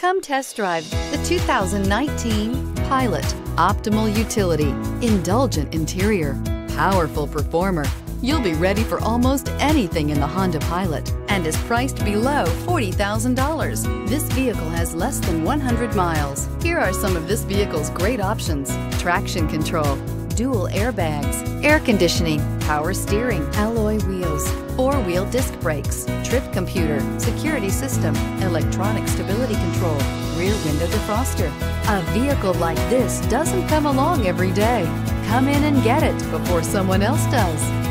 Come test drive the 2019 Pilot. Optimal utility, indulgent interior, powerful performer. You'll be ready for almost anything in the Honda Pilot and is priced below $40,000. This vehicle has less than 100 miles. Here are some of this vehicle's great options. Traction control, dual airbags, air conditioning, power steering, alloy wheels, disc brakes, trip computer, security system, electronic stability control, rear window defroster. A vehicle like this doesn't come along every day. Come in and get it before someone else does.